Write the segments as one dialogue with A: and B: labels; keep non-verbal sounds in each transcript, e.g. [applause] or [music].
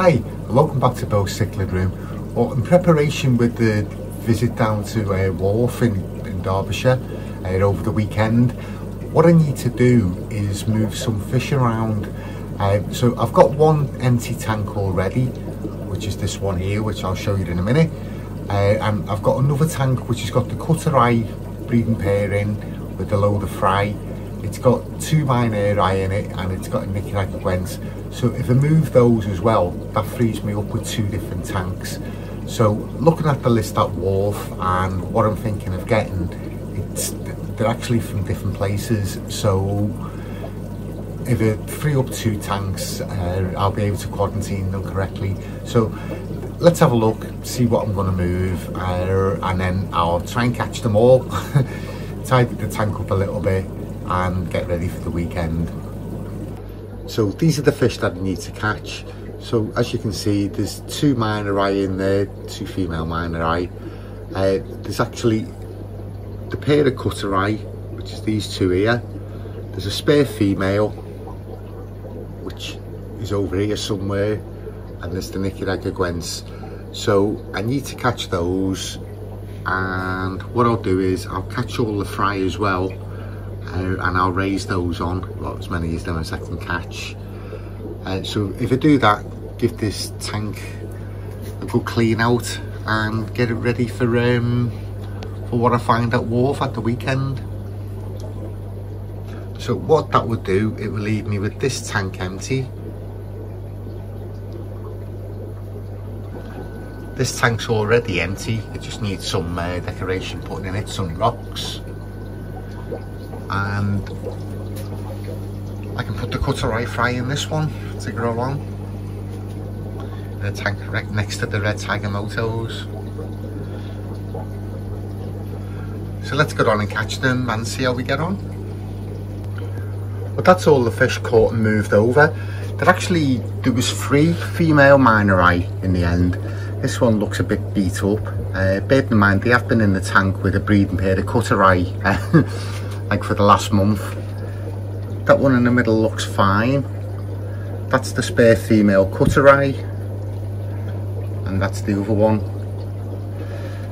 A: Hi, welcome back to Bill's Cichlid Room. Well, in preparation with the visit down to uh, Wharf in, in Derbyshire uh, over the weekend, what I need to do is move some fish around. Uh, so I've got one empty tank already, which is this one here, which I'll show you in a minute. Uh, and I've got another tank which has got the cutteri breeding pair in with a load of fry. It's got two minor eye in it and it's got a Nicaragua Gwent. So if I move those as well, that frees me up with two different tanks. So looking at the list at Wharf and what I'm thinking of getting, it's they're actually from different places. So if I free up two tanks, uh, I'll be able to quarantine them correctly. So let's have a look, see what I'm going to move, uh, and then I'll try and catch them all, [laughs] tidy the tank up a little bit, and get ready for the weekend. So these are the fish that I need to catch. So as you can see, there's two minor eye in there, two female minor eye. Uh, there's actually the pair of cutteri, which is these two here. There's a spare female, which is over here somewhere, and there's the Nicaragua Gwents. So I need to catch those, and what I'll do is I'll catch all the fry as well, uh, and I'll raise those on, as many of them as I can catch. Uh, so if I do that, give this tank a good clean out and get it ready for um, for what I find at Wharf at the weekend. So what that would do, it will leave me with this tank empty. This tank's already empty, it just needs some uh, decoration put in it, some rocks. And I can put the cutteri fry in this one to go along. The tank right next to the red tiger motos. So let's go on and catch them and see how we get on. But that's all the fish caught and moved over. There actually, there was three female minor eye in the end. This one looks a bit beat up. Uh, bear in mind, they have been in the tank with a breeding pair of cutteri, [laughs] like for the last month. That one in the middle looks fine. That's the spare female cutteri. And that's the other one.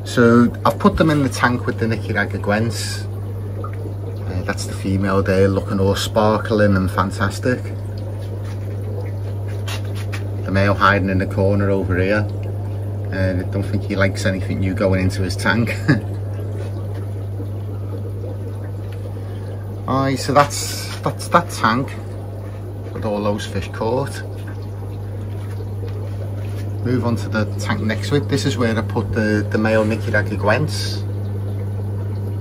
A: So I've put them in the tank with the Nicaragua Gwents. Uh, that's the female there looking all sparkling and fantastic. The male hiding in the corner over here. Uh, I don't think he likes anything new going into his tank. [laughs] Alright, so that's that's that tank with all those fish caught. Move on to the tank next it. This is where I put the, the male Nicaragua Gwents.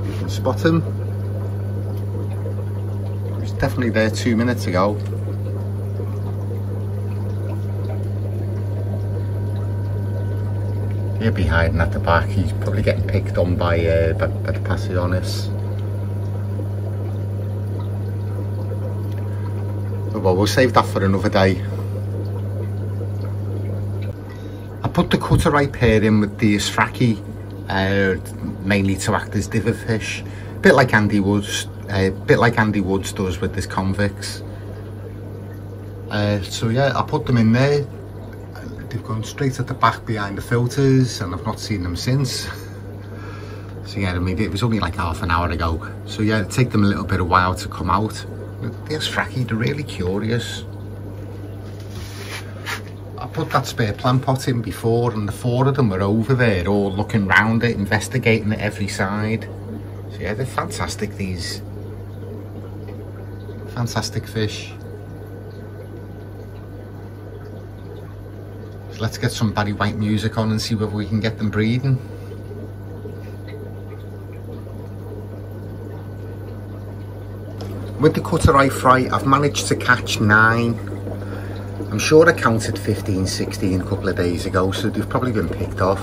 A: You can spot him. He was definitely there two minutes ago. He'll be hiding at the back. He's probably getting picked on by, uh, by, by the Pasionis. Well we'll save that for another day. I put the cutteri pair in with the Ysfraki uh, mainly to act as diver fish a bit like Andy Woods a uh, bit like Andy Woods does with his convicts. Uh, so yeah I put them in there. They've gone straight at the back behind the filters and I've not seen them since. So yeah I mean it was only like half an hour ago. So yeah it take them a little bit of while to come out there's Fracky, they're really curious. I put that spare plant pot in before and the four of them were over there all looking round it, investigating it every side. So yeah, they're fantastic these. Fantastic fish. So let's get some Barry White music on and see whether we can get them breeding. With the cutteri fry, I've managed to catch nine. I'm sure I counted 15, 16 a couple of days ago, so they've probably been picked off.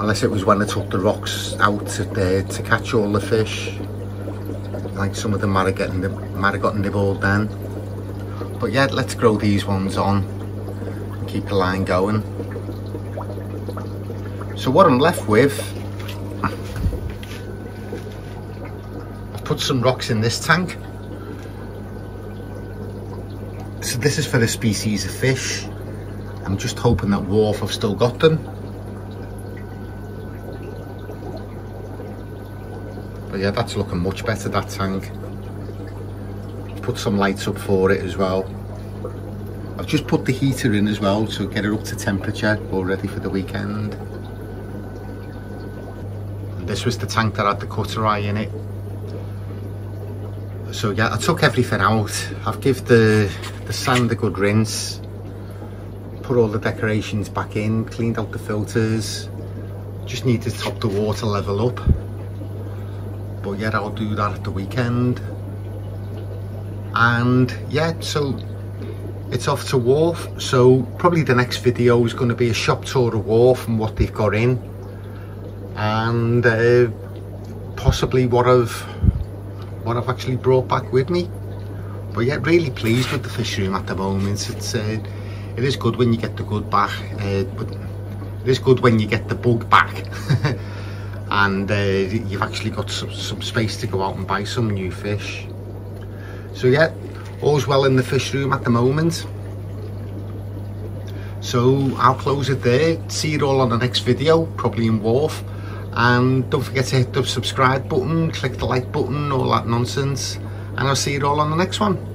A: Unless it was when I took the rocks out to, uh, to catch all the fish. Like some of them might have, getting, might have got nibbled then. But yeah, let's grow these ones on and keep the line going. So what I'm left with put some rocks in this tank. So this is for a species of fish. I'm just hoping that Wharf have still got them. But yeah, that's looking much better, that tank. Put some lights up for it as well. I've just put the heater in as well to get it up to temperature, all ready for the weekend. And this was the tank that had the cutteri in it. So yeah, I took everything out. I've give the, the sand a good rinse. Put all the decorations back in, cleaned out the filters. Just need to top the water level up but yeah I'll do that at the weekend and yeah so it's off to Wharf so probably the next video is going to be a shop tour of Wharf and what they've got in and uh, possibly what I've what I've actually brought back with me. But yeah really pleased with the fish room at the moment. It's uh, it is good when you get the good back uh, but it is good when you get the bug back. [laughs] And uh, you've actually got some, some, space to go out and buy some new fish. So yeah all's well in the fish room at the moment. So I'll close it there. See you all on the next video probably in Wharf and don't forget to hit the subscribe button click the like button all that nonsense. And I'll see you all on the next one